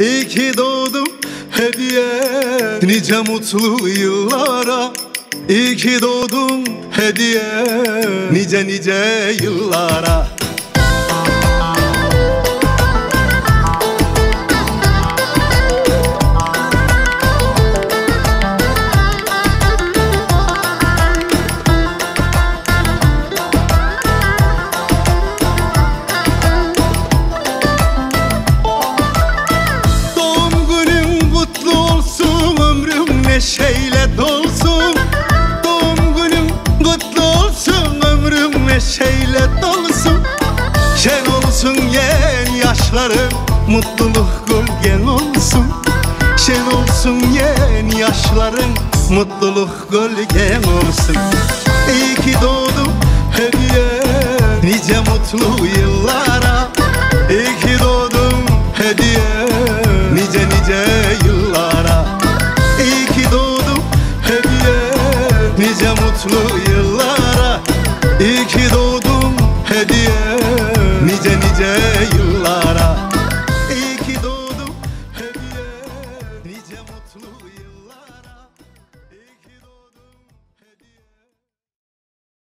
İyi ki doğdum hediye Nice mutlu yıllara. İyi ki doğdum hediye Nice nice yıllara neşeyle dolsun. Doğum günün kutlu olsun Ömrüm neşeyle dolsun. Şen olsun yen yaşların Mutluluk gölgen olsun. Şen olsun yen yaşların Mutluluk gölgen olsun. İyi ki doğdum hediye Nice mutlu yıllara. İyi ki doğdum hediye Nice nice mutlu yıllara İyi ki doğdum